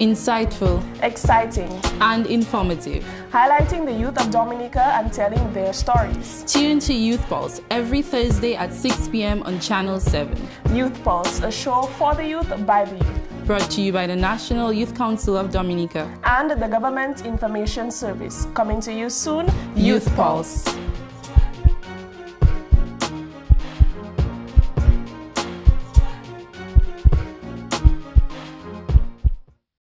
insightful, exciting, and informative. highlighting the youth of Dominica and telling their stories. Tune to Youth Pulse every Thursday at 6 p.m. on Channel 7. Youth Pulse, a show for the youth by the youth, Brought to you by the National Youth Council of Dominica. and the Government Information Service. Coming to you soon, Youth Pulse.